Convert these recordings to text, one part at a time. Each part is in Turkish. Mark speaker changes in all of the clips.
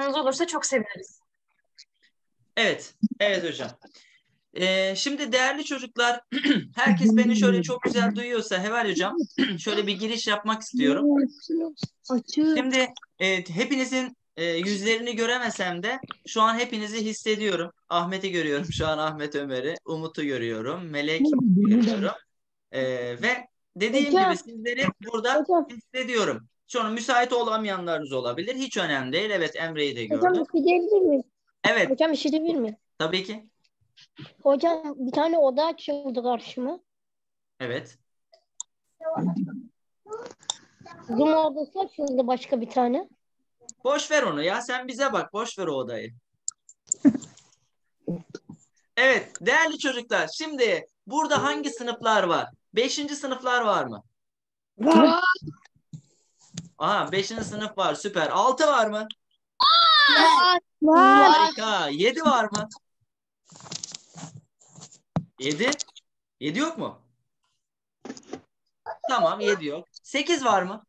Speaker 1: olursa çok seviniriz.
Speaker 2: Evet, evet hocam. Ee, şimdi değerli çocuklar, herkes beni şöyle çok güzel duyuyorsa Heval hocam, şöyle bir giriş yapmak istiyorum. Şimdi e, hepinizin e, yüzlerini göremesem de şu an hepinizi hissediyorum. Ahmet'i görüyorum şu an Ahmet Ömer'i, Umut'u görüyorum, Melek görüyorum. E, ve dediğim
Speaker 3: Hocam.
Speaker 2: gibi sizleri burada
Speaker 3: Hocam,
Speaker 2: hissediyorum. Sonra müsait olamayanlarınız olabilir. Hiç önemli değil. Evet Emre'yi de
Speaker 3: hocam
Speaker 2: gördüm.
Speaker 3: bir şey diyebilir miyim?
Speaker 2: Evet,
Speaker 3: Hocam bir şey diyebilir miyim?
Speaker 2: tabii ki.
Speaker 3: Hocam bir tane oda açıldı karşıma.
Speaker 2: Evet.
Speaker 3: Zoom odası açıldı başka bir tane.
Speaker 2: Boş ver onu ya. Sen bize bak. Boş ver o odayı. Evet, değerli çocuklar. Şimdi burada hangi sınıflar var? Beşinci sınıflar var mı?
Speaker 3: Var.
Speaker 2: Aha, beşinci sınıf var. Süper. Altı var mı?
Speaker 3: Var.
Speaker 2: Harika. Yedi var mı? Yedi. Yedi yok mu? Tamam, yedi yok. Sekiz var mı?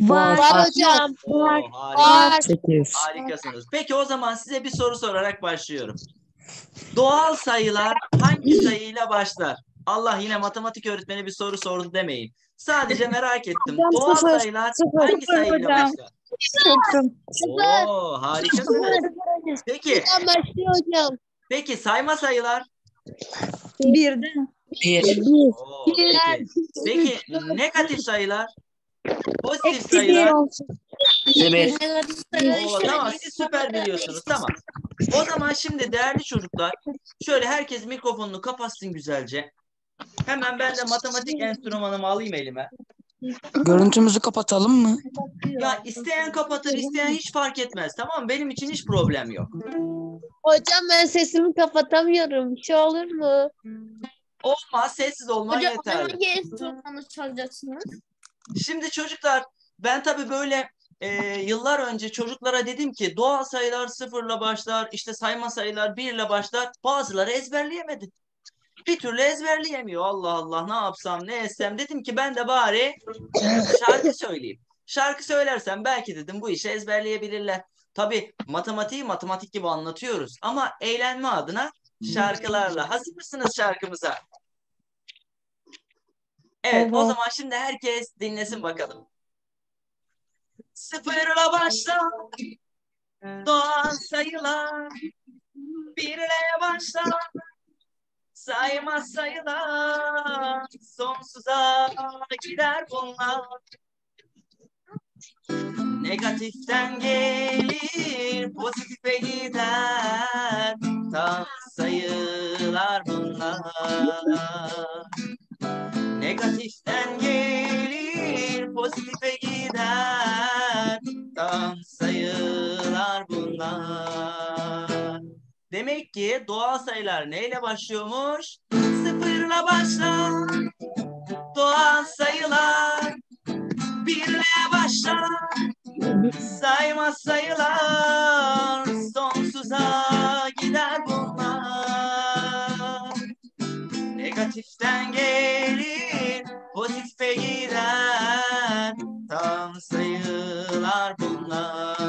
Speaker 3: Var hocam.
Speaker 2: Oo, harika.
Speaker 4: 8.
Speaker 2: Harikasınız. Peki o zaman size bir soru sorarak başlıyorum. Doğal sayılar hangi sayıyla başlar? Allah yine matematik öğretmeni bir soru sordu demeyin. Sadece merak ettim.
Speaker 3: Hocam
Speaker 2: Doğal
Speaker 3: sıfır,
Speaker 2: sayılar
Speaker 3: sıfır,
Speaker 2: hangi
Speaker 3: sıfır
Speaker 2: sayıyla başlar? Oo, harikasınız. Peki,
Speaker 3: Hocam başlıyor hocam.
Speaker 2: peki sayma sayılar?
Speaker 1: Birden.
Speaker 4: 1.
Speaker 2: Oo, peki. Peki negatif sayılar? Pozitif sayılar?
Speaker 4: 1.
Speaker 2: Oo, tamam siz süper biliyorsunuz. Tamam. O zaman şimdi değerli çocuklar şöyle herkes mikrofonunu kapatsın güzelce. Hemen ben de matematik enstrümanımı alayım elime.
Speaker 4: Görüntümüzü kapatalım mı?
Speaker 2: Ya isteyen kapatır, isteyen hiç fark etmez. Tamam mı? Benim için hiç problem yok.
Speaker 3: Hocam ben sesimi kapatamıyorum. Bir şey olur mu?
Speaker 2: Olmaz, sessiz olman yeterli.
Speaker 3: hangi enstrümanı çalacaksınız?
Speaker 2: Şimdi çocuklar ben tabii böyle e, yıllar önce çocuklara dedim ki doğal sayılar sıfırla başlar, işte sayma sayılar birle başlar. Bazıları ezberleyemedi. Bir türlü ezberleyemiyor. Allah Allah ne yapsam ne etsem dedim ki ben de bari şarkı söyleyeyim. Şarkı söylersem belki dedim bu işi ezberleyebilirler. Tabii matematiği matematik gibi anlatıyoruz ama eğlenme adına şarkılarla. Hazır mısınız şarkımıza? Evet, o
Speaker 3: Evet.
Speaker 2: zaman şimdi herkes dinlesin bakalım. Sıfırla başla doğal sayılar birle başla sayma sayılar sonsuza gider bunlar. Negatiften gelir pozitife gider tam sayılar bunlar. Negatiften gelir ki doğal sayılar neyle başlıyormuş? Sıfırla başlar. Doğal sayılar birle başlar. Sayma sayılar sonsuza gider bunlar. Negatiften gelir, pozitife gider. Tam sayılar bunlar.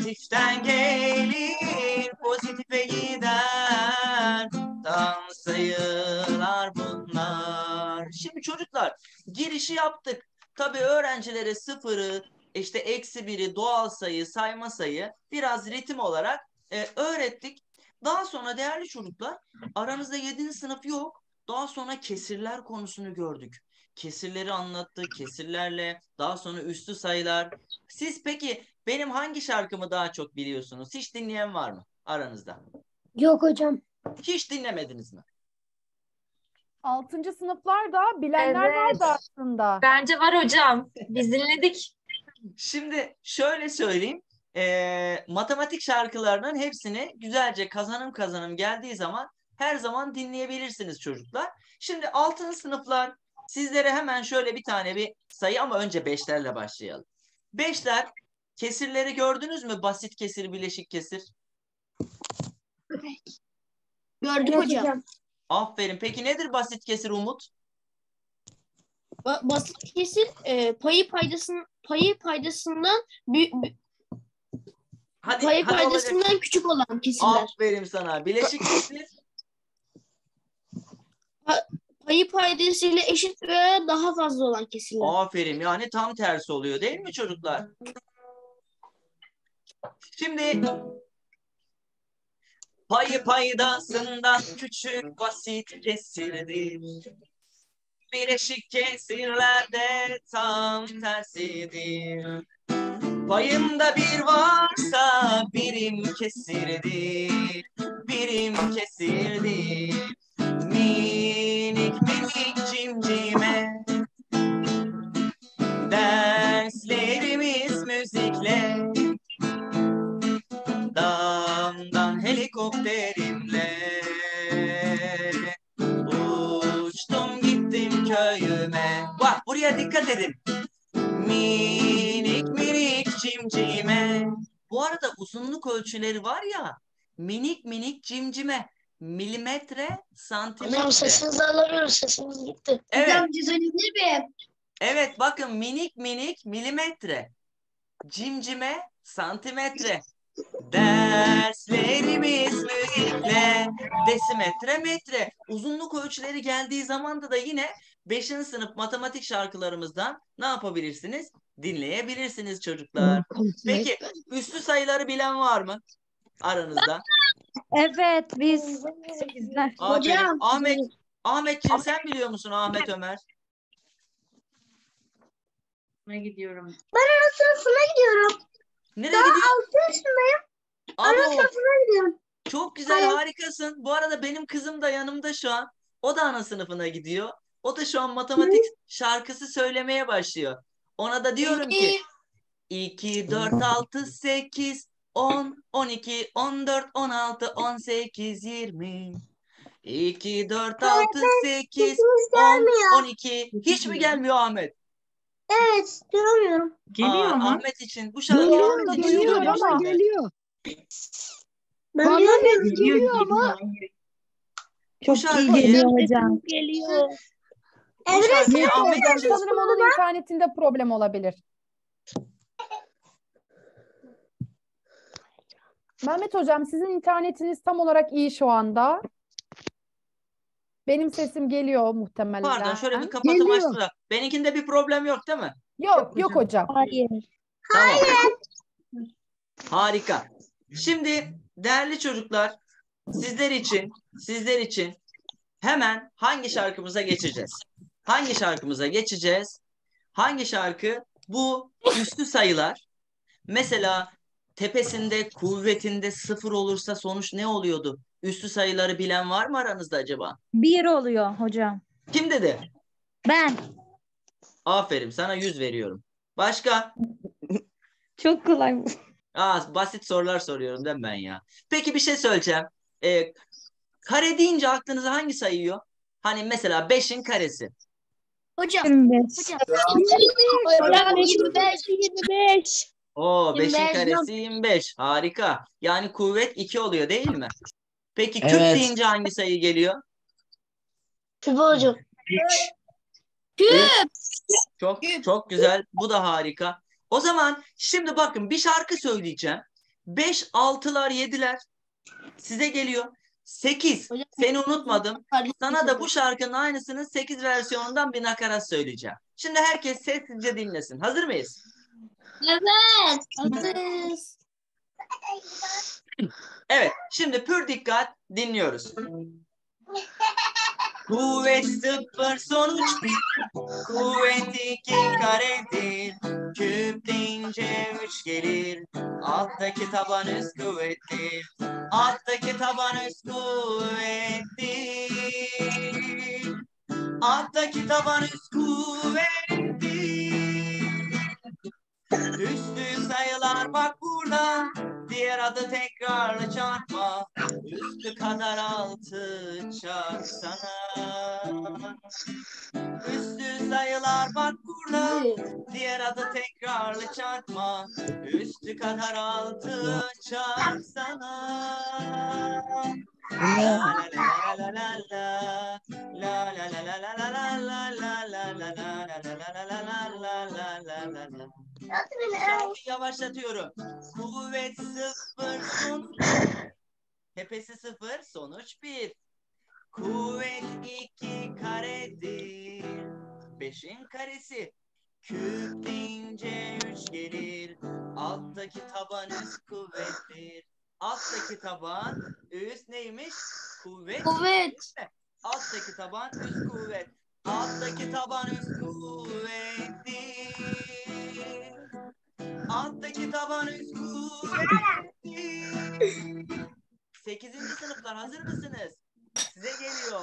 Speaker 2: Negatiften gelir, pozitife gider. Tam sayılar bunlar. Şimdi çocuklar girişi yaptık. Tabii öğrencilere sıfırı, işte eksi biri, doğal sayı, sayma sayı biraz ritim olarak e, öğrettik. Daha sonra değerli çocuklar aranızda 7. sınıf yok. Daha sonra kesirler konusunu gördük. Kesirleri anlattık. Kesirlerle daha sonra üstü sayılar. Siz peki benim hangi şarkımı daha çok biliyorsunuz? Hiç dinleyen var mı aranızda?
Speaker 3: Yok hocam.
Speaker 2: Hiç dinlemediniz mi?
Speaker 5: Altıncı sınıflarda bilenler
Speaker 1: Evet.
Speaker 5: vardı aslında.
Speaker 1: Bence var hocam. Biz dinledik.
Speaker 2: Şimdi şöyle söyleyeyim. Eee, matematik şarkılarının hepsini güzelce kazanım kazanım geldiği zaman her zaman dinleyebilirsiniz çocuklar. Şimdi altın sınıflar sizlere hemen şöyle bir tane bir sayı ama önce beşlerle başlayalım. Beşler kesirleri gördünüz mü? Basit kesir, bileşik kesir.
Speaker 3: Gördük hocam.
Speaker 2: Aferin. Peki nedir basit kesir Umut?
Speaker 6: Ba- basit kesir e, payı paydasının payı paydasından büyük
Speaker 2: Hadi,
Speaker 6: payı
Speaker 2: hadi olacak.
Speaker 6: paydasından küçük olan kesirler.
Speaker 2: Aferin sana. Bileşik kesir.
Speaker 6: Payı paydasıyla eşit ve daha fazla olan kesirler.
Speaker 2: Aferin. Yani tam tersi oluyor değil mi çocuklar? Şimdi payı paydasından küçük basit kesirdir. Bileşik kesirlerde tam tersidir. Payında bir varsa birim kesirdir. Birim kesirdir. Minik minik cimcime. Derslerimiz müzikle. Damdan helikopterimle. Uçtum gittim köyüme. Bak buraya dikkat edin. Minik minik cimcime. Bu arada uzunluk ölçüleri var ya Minik minik cimcime Milimetre santimetre
Speaker 7: Hocam sesinizi alamıyoruz. Sesiniz gitti.
Speaker 2: Evet
Speaker 6: bir şey söyleyebilir miyim?
Speaker 2: Evet bakın minik minik milimetre. Cimcime santimetre. Derslerimiz müzikle desimetre metre. Uzunluk ölçüleri geldiği zamanda da yine 5. sınıf matematik şarkılarımızdan ne yapabilirsiniz? Dinleyebilirsiniz çocuklar. Peki üstü sayıları bilen var mı aranızda?
Speaker 1: Evet biz sekizler.
Speaker 2: Aferin. Ahmet Ahmetciğim sen biliyor musun Ahmet Ömer?
Speaker 1: gidiyorum.
Speaker 7: Sınıfına gidiyorum.
Speaker 2: Nereye gidiyorsun?
Speaker 7: Altı yaşındayım. Ana
Speaker 2: Abo.
Speaker 7: sınıfına gidiyorum.
Speaker 2: Çok güzel, harikasın. Bu arada benim kızım da yanımda şu an. O da ana sınıfına gidiyor. O da şu an matematik şarkısı söylemeye başlıyor. Ona da diyorum ki 2, 4, 6, 8, 10, 12, 14, 16, 18, 20. 2, 4, 6, 8,
Speaker 7: Sesiniz
Speaker 2: 10,
Speaker 7: gelmiyor.
Speaker 2: 12. Hiç mi gelmiyor Ahmet?
Speaker 7: Evet, duramıyorum.
Speaker 2: Aa, Ahmet için. Bu şarkı Ahmet için
Speaker 5: duyuyorum
Speaker 2: söylüyorum
Speaker 5: ama.
Speaker 2: ben.
Speaker 7: Ben duramıyorum.
Speaker 5: Geliyor ama.
Speaker 2: Bu şarkıyı,
Speaker 1: hocam.
Speaker 3: Geliyor.
Speaker 2: bu şarkıyı
Speaker 5: Hocam,
Speaker 2: Ahmet için
Speaker 5: sanırım onun internetinde problem olabilir. Mehmet hocam sizin internetiniz tam olarak iyi şu anda. Benim sesim geliyor muhtemelen.
Speaker 2: Pardon şöyle bir kapatım açtı da. Benimkinde bir problem yok değil mi?
Speaker 5: Yok yok hocam.
Speaker 3: Hayır.
Speaker 2: Tamam. Harika. Şimdi değerli çocuklar sizler için sizler için hemen hangi şarkımıza geçeceğiz? Hangi şarkımıza geçeceğiz? Hangi şarkı? Bu üstü sayılar. Mesela tepesinde kuvvetinde sıfır olursa sonuç ne oluyordu? Üstü sayıları bilen var mı aranızda acaba?
Speaker 1: Bir oluyor hocam.
Speaker 2: Kim dedi?
Speaker 1: Ben.
Speaker 2: Aferin sana 100 veriyorum. Başka?
Speaker 1: Çok kolay bu.
Speaker 2: Aa, basit sorular soruyorum değil mi ben ya? Peki bir şey söyleyeceğim. Ee, kare deyince aklınıza hangi sayıyor? Hani mesela 5'in karesi.
Speaker 6: Hocam.
Speaker 1: 25.
Speaker 6: Hocam
Speaker 3: 25, 25.
Speaker 2: Oo 5'in
Speaker 3: 25
Speaker 2: karesi 25. Harika. Yani kuvvet 2 oluyor değil mi? Peki küp
Speaker 4: Evet.
Speaker 2: deyince hangi sayı geliyor?
Speaker 7: Kübü hocam.
Speaker 2: Çok çok güzel. Bu da harika. O zaman şimdi bakın bir şarkı söyleyeceğim. 5 6'lar 7'ler size geliyor. 8
Speaker 6: Hocam.
Speaker 2: seni unutmadım. Sana da bu şarkının aynısının 8 versiyonundan bir nakarat söyleyeceğim. Şimdi herkes sessizce dinlesin. Hazır mıyız?
Speaker 6: Evet. Hazırız.
Speaker 2: Evet. Şimdi pür dikkat dinliyoruz. Kuvvet sıfır sonuç bir. Kuvvet iki karedir. Küp deyince üç gelir. Alttaki taban üst kuvvettir. Alttaki taban üst kuvvettir. Alttaki taban üst kuvvettir. Üstü sayılar bak burada. Diğer adı tekrarlı çarpma. Üstü kadar altı çarpsana. Üstü sayılar bak burada. Diğer adı tekrarlı çarpma. Üstü kadar altı çarpsana. La la la la la la. La la la la la la la la la la la la la la la la la yavaşlatıyorum. Kuvvet sıfır sonuç. Tepesi sıfır sonuç bir. Kuvvet iki karedir. Beşin karesi. Küp deyince üç gelir. Alttaki taban üst kuvvettir. Alttaki taban üst neymiş? Kuvvet.
Speaker 6: Kuvvet.
Speaker 2: Alttaki taban üst kuvvet. Alttaki taban üst kuvvettir. Alttaki taban üst. Sekizinci sınıflar hazır mısınız? Size geliyor.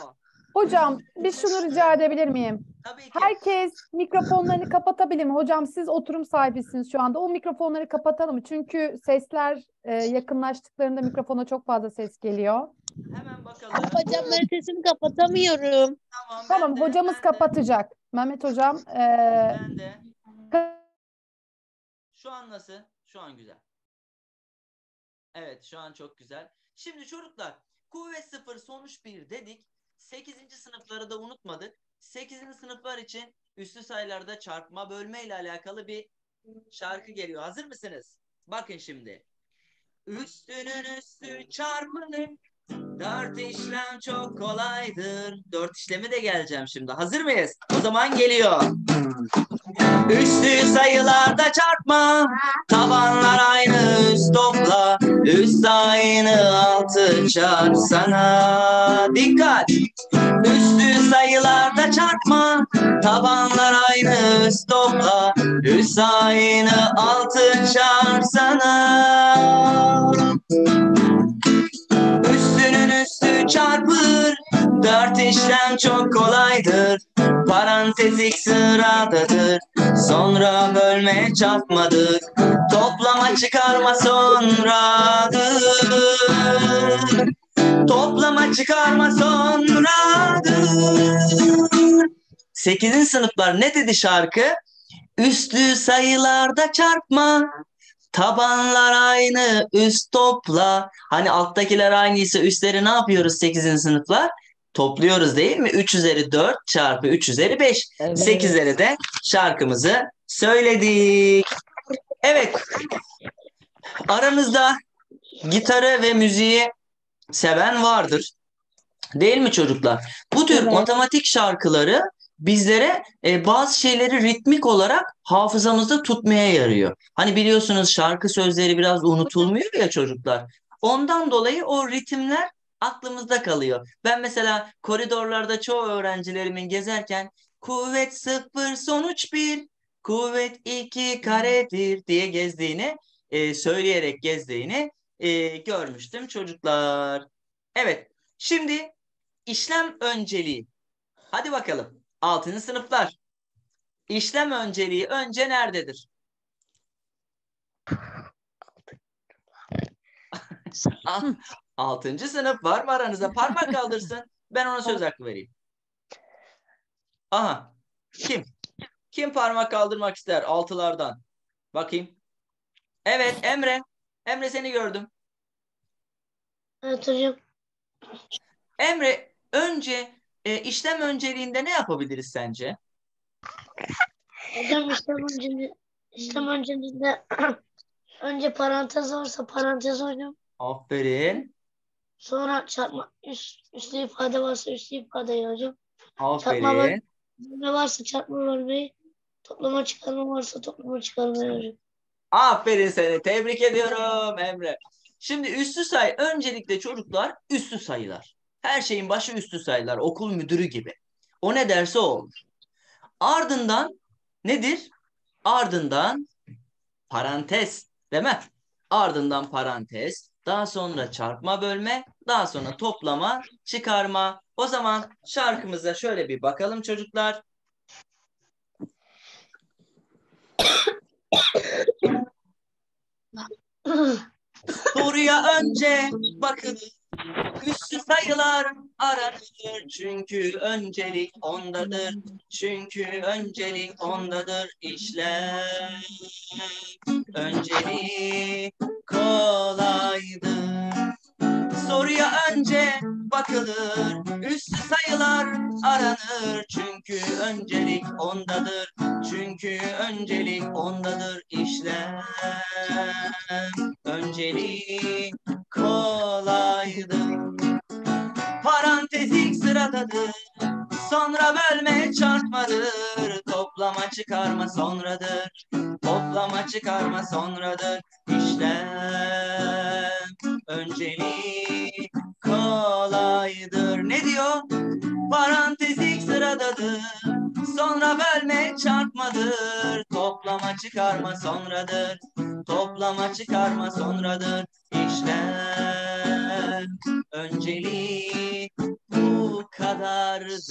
Speaker 5: Hocam bir şunu rica edebilir miyim?
Speaker 2: Tabii ki.
Speaker 5: Herkes mikrofonlarını kapatabilir mi? Hocam siz oturum sahibisiniz şu anda. O mikrofonları kapatalım. Çünkü sesler e, yakınlaştıklarında mikrofona çok fazla ses geliyor.
Speaker 2: Hemen bakalım.
Speaker 3: Hocam ben sesimi kapatamıyorum.
Speaker 2: Tamam, ben
Speaker 5: Tamam
Speaker 2: de,
Speaker 5: hocamız
Speaker 2: ben de,
Speaker 5: kapatacak. Mehmet hocam e,
Speaker 2: Ben de. Şu an nasıl? Şu an güzel. Evet şu an çok güzel. Şimdi çocuklar kuvvet sıfır sonuç bir dedik. 8. sınıfları da unutmadık. 8. sınıflar için üstü sayılarda çarpma bölme ile alakalı bir şarkı geliyor. Hazır mısınız? Bakın şimdi. Üstünün üstü çarpılır. Dört işlem çok kolaydır. Dört işlemi de geleceğim şimdi. Hazır mıyız? O zaman geliyor. Üstü sayılarda çarpma. Tabanlar aynı üst topla. Üst aynı altı çarpsana. Dikkat. Üstü sayılarda çarpma. Tabanlar aynı üst topla. Üst aynı altı çarpsana. Üstü çarpılır. Dört işlem çok kolaydır. Parantez ilk sıradadır. Sonra bölme çarpmadır. Toplama çıkarma sonradır. Toplama çıkarma sonradır. Sekizinci sınıflar ne dedi şarkı? Üstü sayılarda çarpma. Tabanlar aynı üst topla. Hani alttakiler aynıysa üstleri ne yapıyoruz 8. sınıflar? Topluyoruz değil mi? 3 üzeri 4 çarpı 3 üzeri 5.
Speaker 4: Evet.
Speaker 2: 8'lere de şarkımızı söyledik. Evet. Aranızda gitarı ve müziği seven vardır. Değil mi çocuklar? Bu tür
Speaker 1: Evet.
Speaker 2: matematik şarkıları bizlere e, bazı şeyleri ritmik olarak hafızamızda tutmaya yarıyor. Hani biliyorsunuz şarkı sözleri biraz unutulmuyor ya çocuklar. Ondan dolayı o ritimler aklımızda kalıyor. Ben mesela koridorlarda çoğu öğrencilerimin gezerken kuvvet sıfır sonuç bir, kuvvet iki karedir diye gezdiğini, e, söyleyerek gezdiğini e, görmüştüm çocuklar. Evet, şimdi işlem önceliği. Hadi bakalım. Altıncı sınıflar. İşlem önceliği önce nerededir? Altıncı sınıf var mı aranızda? Parmak kaldırsın. Ben ona söz hakkı vereyim. Aha. Kim? Kim parmak kaldırmak ister altılardan? Bakayım. Evet Emre. Emre seni gördüm.
Speaker 7: Evet hocam.
Speaker 2: Emre önce e, işlem önceliğinde ne yapabiliriz sence?
Speaker 7: Hocam işlem önceliğinde, işlem önceliğinde önce parantez varsa parantez hocam.
Speaker 2: Aferin.
Speaker 7: Sonra çarpma üst, üslü ifade varsa üslü ifadeyi hocam. Çarpma.
Speaker 2: Aferin.
Speaker 7: Ne varsa çarpma bölmeyi. Toplama çıkarma varsa toplama çıkarmayı hocam.
Speaker 2: Aferin seni. Tebrik ediyorum Emre. Şimdi üstü sayı öncelikle çocuklar üstü sayılar. Her şeyin başı üstü sayılar. Okul müdürü gibi. O ne derse o olur. Ardından nedir? Ardından parantez değil mi? Ardından parantez, daha sonra çarpma bölme, daha sonra toplama, çıkarma. O zaman şarkımıza şöyle bir bakalım çocuklar. Soruya önce bakın. Üstü sayılar aranır. Çünkü öncelik ondadır. Çünkü öncelik ondadır. İşlem öncelik kolaydır. Soruya önce aranır. Çünkü öncelik ondadır çünkü öncelik ondadır işlem önceliği kolaydır parantezik sıradadır sonra bölme çarpmadır. Toplama çıkarma sonradır toplama çıkarma sonradır işlem önceliği kolaydır ne diyor? Parantezik sıradadır. Sonra bölme çarpmadır. Toplama çıkarma sonradır. Toplama çıkarma sonradır. İşlem önceliği bu kadardır.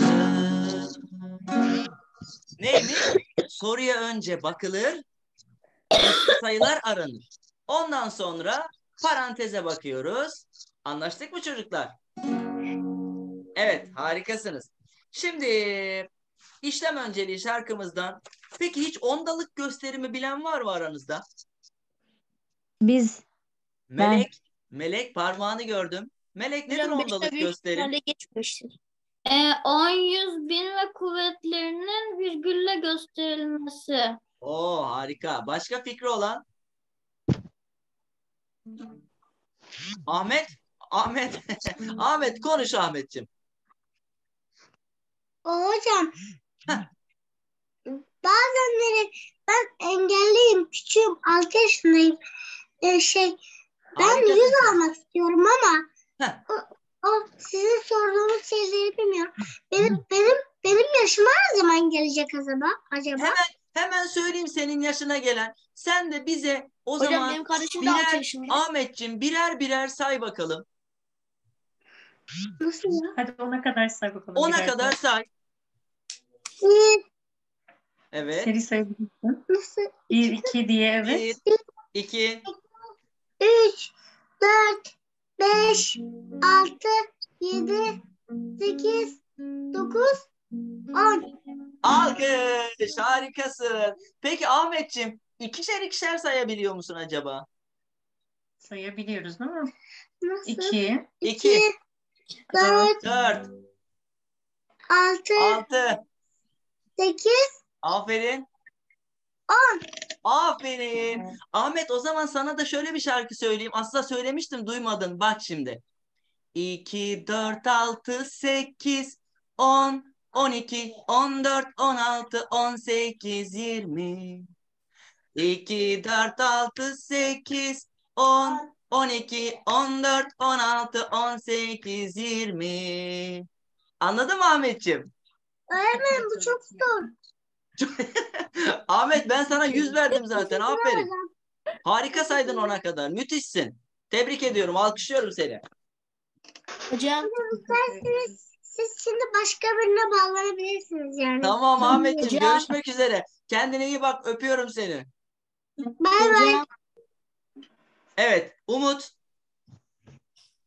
Speaker 2: Neymiş? Soruya önce bakılır sayılar aranır. Ondan sonra paranteze bakıyoruz anlaştık mı çocuklar evet harikasınız şimdi işlem önceliği şarkımızdan peki hiç ondalık gösterimi bilen var mı aranızda
Speaker 1: Biz Ben.
Speaker 2: Melek, Melek parmağını gördüm. Melek nedir
Speaker 6: Hocam
Speaker 2: ondalık gösterim?
Speaker 6: geçmiştir.
Speaker 8: Ee, 10, 100, bin ve kuvvetlerinin virgülle gösterilmesi.
Speaker 2: Oo harika. Başka fikri olan? Ahmet, Ahmet, Ahmet konuş Ahmetciğim.
Speaker 7: Hocam
Speaker 2: Heh.
Speaker 7: bazenleri ben engelliyim. Küçüğüm. 6 yaşındayım. Ee, şey ben
Speaker 2: Harikasın.
Speaker 7: yüz almak istiyorum ama
Speaker 2: Heh.
Speaker 7: o, o sizin sorduğunuz şeyleri bilmiyorum. Benim benim benim yaşıma ne zaman gelecek acaba? Acaba?
Speaker 2: Hemen hemen söyleyeyim senin yaşına gelen. Sen de bize o
Speaker 6: Hocam
Speaker 2: zaman
Speaker 6: benim kardeşim de 6
Speaker 2: birer,
Speaker 6: yaşında.
Speaker 2: Ahmetciğim birer birer say bakalım.
Speaker 7: Nasıl ya?
Speaker 9: Hadi ona kadar say bakalım.
Speaker 2: Ona kadar say. Evet.
Speaker 9: Seri sayabilirsin.
Speaker 7: nasıl?
Speaker 9: 1, 2 diye evet.
Speaker 2: Bir, iki,
Speaker 7: 3, 4, 5, 6, 7, 8, 9, 10.
Speaker 2: alkış. Harikasın. Peki Ahmetciğim ikişer ikişer sayabiliyor musun acaba?
Speaker 9: Sayabiliyoruz değil mi?
Speaker 7: Nasıl?
Speaker 9: 2,
Speaker 2: 2,
Speaker 7: 4,
Speaker 2: 4,
Speaker 7: 6,
Speaker 2: 6.
Speaker 7: 8,
Speaker 2: Aferin.
Speaker 7: 10.
Speaker 2: Aferin. Ahmet o zaman sana da şöyle bir şarkı söyleyeyim. Aslında söylemiştim duymadın. Bak şimdi. 2, 4, 6, 8, 10, 12, 14, 16, 18, 20. 2, 4, 6, 8, 10, 12, 14, 16, 18, 20. Anladın mı Ahmetciğim?
Speaker 7: Öğretmenim bu çok zor.
Speaker 2: Ahmet ben sana 100 verdim zaten. Aferin. Harika saydın ona kadar. Müthişsin. Tebrik ediyorum. Alkışlıyorum seni.
Speaker 6: Hocam
Speaker 7: İsterseniz siz şimdi başka birine bağlanabilirsiniz yani.
Speaker 2: Tamam Ahmetciğim. Görüşmek üzere. Kendine iyi bak. Öpüyorum seni.
Speaker 7: Bay bay.
Speaker 2: Evet. Umut.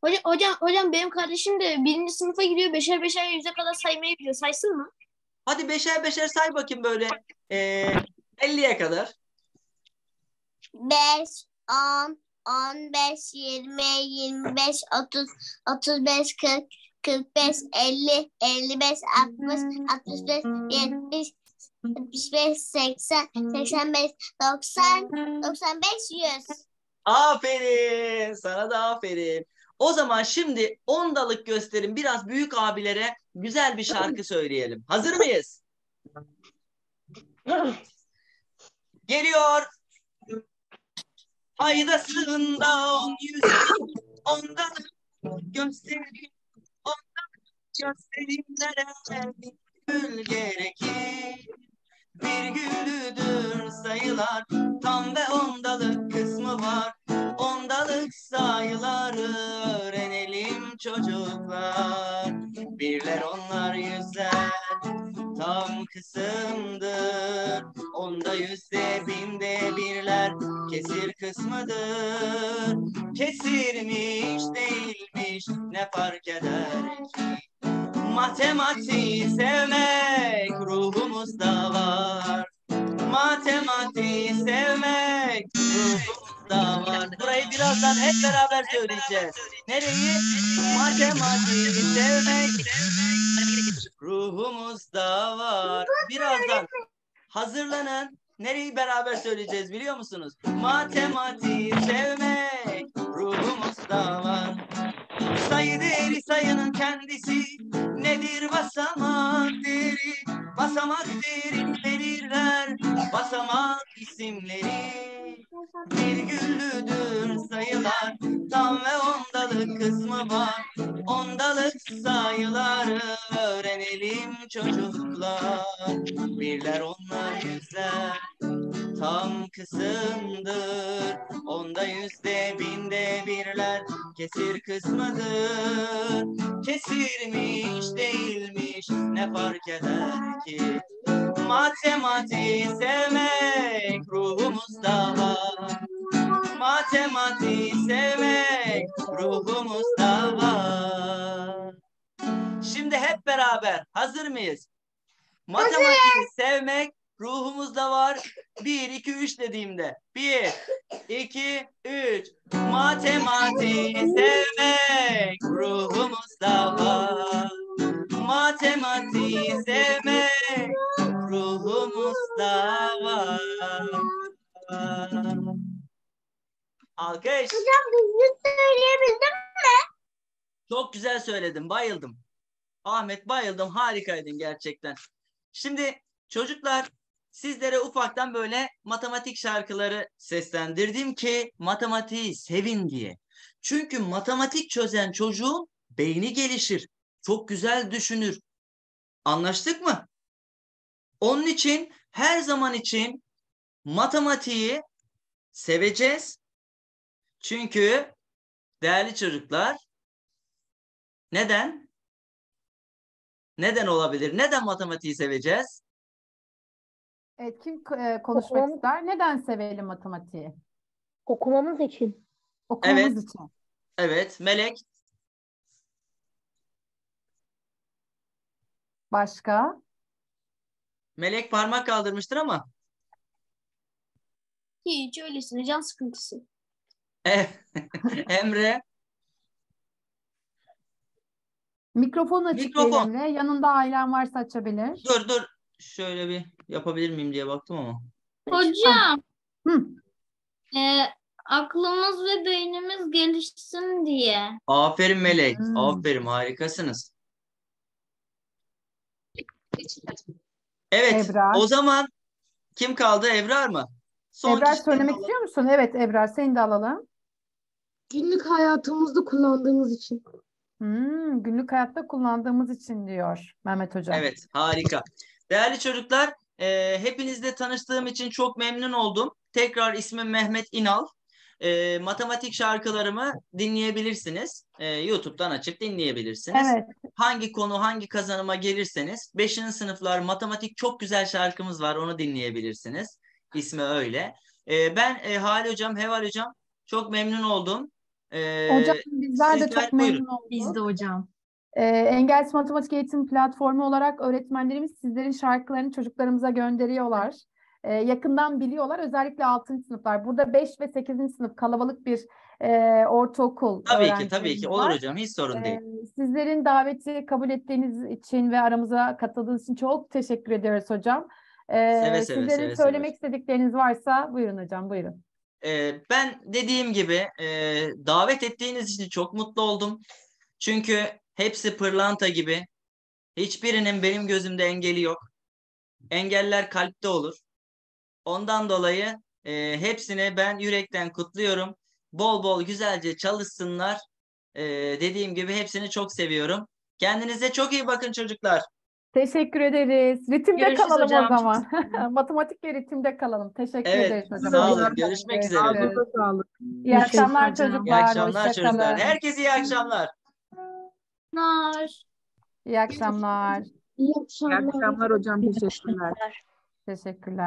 Speaker 6: hocam hocam hocam benim kardeşim de birinci sınıfa gidiyor. Beşer beşer yüze kadar saymayı biliyor. Saysın mı?
Speaker 2: Hadi beşer beşer say bakayım böyle. Ee, 50'ye kadar.
Speaker 3: 5, 10, 15, 20, 25, 30, 35, 40, 45, 50, 55, 60, 65, 70, 75, 80, 85, 90, 95, 100.
Speaker 2: Aferin. Sana da aferin. O zaman şimdi ondalık gösterim biraz büyük abilere güzel bir şarkı söyleyelim. Hazır mıyız? Geliyor. Aydasında on yüz ondan gösterim ondan gösterimlere bir gül gerekir. Virgülüdür sayılar tam ve ondalık kısmı var. Ondalık sayıları öğrenelim çocuklar. Birler onlar yüzler tam kısımdır. Onda yüzde binde birler kesir kısmıdır. Kesirmiş değilmiş ne fark eder ki? Matematiği sevmek ruhumuzda var. Matematiği sevmek ruhumuzda var. Burayı birazdan hep beraber söyleyeceğiz. Nereyi? Matematiği sevmek ruhumuzda var. Birazdan hazırlanın. Nereyi beraber söyleyeceğiz biliyor musunuz? Matematiği sevmek ruhumuzda var. Sayı değeri sayının kendisi nedir basamak değeri basamak değerini belirler basamak isimleri. Virgüllüdür sayılar tam ve ondalık kısmı var. Ondalık sayıları öğrenelim çocuklar. Birler onlar yüzler tam kısımdır. Onda yüzde binde birler kesir kısmıdır. Kesirmiş değilmiş ne fark eder ki? Matematiği sevmek ruhumuzda var matematiği sevmek ruhumuzda var şimdi hep beraber hazır mıyız? Matematiği sevmek ruhumuzda var. 1 2 3 dediğimde. 1 2 3 matematiği sevmek ruhumuzda var matematiği sevmek ruhumuzda var alkış
Speaker 7: Hocam düzgün söyleyebildim.
Speaker 2: çok güzel söyledim bayıldım Ahmet bayıldım harikaydın gerçekten şimdi çocuklar sizlere ufaktan böyle matematik şarkıları seslendirdim ki matematiği sevin diye. Çünkü matematik çözen çocuğun beyni gelişir. Çok güzel düşünür. Anlaştık mı? Onun için her zaman için matematiği seveceğiz. Çünkü değerli çocuklar neden? Neden olabilir? Neden matematiği seveceğiz?
Speaker 5: Evet, kim e, konuşmak
Speaker 3: Okumamız-
Speaker 5: ister? Neden sevelim matematiği?
Speaker 3: Okumamız için.
Speaker 5: Okumamız
Speaker 2: Evet.
Speaker 5: için.
Speaker 2: Evet, Melek.
Speaker 5: Başka?
Speaker 2: Melek parmak kaldırmıştır ama.
Speaker 6: Hiç öylesine can sıkıntısı.
Speaker 2: Eh, Emre.
Speaker 5: Mikrofon açık
Speaker 2: Mikrofon.
Speaker 5: Emre. Yanında ailen varsa açabilir.
Speaker 2: Dur dur. Şöyle bir yapabilir miyim diye baktım ama.
Speaker 8: Hocam,
Speaker 5: Hı.
Speaker 8: e, aklımız ve beynimiz gelişsin diye.
Speaker 2: Aferin Melek.
Speaker 5: Hmm.
Speaker 2: Aferin harikasınız. Evet.
Speaker 5: Ebrar.
Speaker 2: O zaman kim kaldı? Ebrar mı? Son
Speaker 5: Ebrar
Speaker 2: kişi
Speaker 5: söylemek
Speaker 2: alalım.
Speaker 5: istiyor musun? Evet Ebrar seni de alalım.
Speaker 3: Günlük hayatımızda kullandığımız için.
Speaker 5: Hmm, günlük hayatta kullandığımız için diyor Mehmet Hocam.
Speaker 2: Evet, harika. Değerli çocuklar, e, hepinizle tanıştığım için çok memnun oldum. Tekrar ismim Mehmet İnal. E, matematik şarkılarımı dinleyebilirsiniz. E, YouTube'dan açıp dinleyebilirsiniz.
Speaker 5: Evet.
Speaker 2: Hangi konu, hangi kazanıma gelirseniz, 5. sınıflar matematik çok güzel şarkımız var, onu dinleyebilirsiniz. İsmi öyle. E, ben e, Hali Hocam, Heval Hocam çok memnun oldum. E,
Speaker 5: Hocam bizler de çok memnun olduk.
Speaker 9: Biz de hocam.
Speaker 5: Ee, Engelsiz Matematik Eğitim Platformu olarak öğretmenlerimiz sizlerin şarkılarını çocuklarımıza gönderiyorlar. Ee, yakından biliyorlar. Özellikle 6. sınıflar. Burada 5 ve 8. sınıf kalabalık bir e, ortaokul
Speaker 2: Tabii ki, tabii ki. Olur
Speaker 5: var.
Speaker 2: hocam, hiç sorun değil.
Speaker 5: Ee, Sizlerin daveti kabul ettiğiniz için ve aramıza katıldığınız için çok teşekkür ediyoruz hocam. Ee,
Speaker 2: Seve seve,
Speaker 5: sizlerin
Speaker 2: seve seve.
Speaker 5: söylemek istedikleriniz varsa buyurun hocam, buyurun.
Speaker 2: Ee, ben dediğim gibi e, davet ettiğiniz için çok mutlu oldum. Çünkü hepsi pırlanta gibi. Hiçbirinin benim gözümde engeli yok. Engeller kalpte olur. Ondan dolayı e, hepsini ben yürekten kutluyorum. Bol bol güzelce çalışsınlar. E, dediğim gibi hepsini çok seviyorum. Kendinize çok iyi bakın çocuklar.
Speaker 5: Teşekkür ederiz. Ritimde
Speaker 9: Görüşürüz
Speaker 5: kalalım
Speaker 9: hocam.
Speaker 5: o zaman. Matematikle ritimde kalalım. Teşekkür
Speaker 2: Evet,
Speaker 5: ederiz hocam.
Speaker 2: sağ olun. Görüşmek üzere.
Speaker 5: Görüşürüz.
Speaker 3: sağlık.
Speaker 5: İyi akşamlar
Speaker 9: hocam.
Speaker 2: İyi
Speaker 5: çocuklar.
Speaker 2: akşamlar
Speaker 5: Hoşça
Speaker 2: çocuklar.
Speaker 5: kalın.
Speaker 2: Herkese iyi akşamlar.
Speaker 8: Nar.
Speaker 5: İyi akşamlar.
Speaker 3: İyi akşamlar.
Speaker 1: hocam. Teşekkürler.
Speaker 5: Teşekkürler.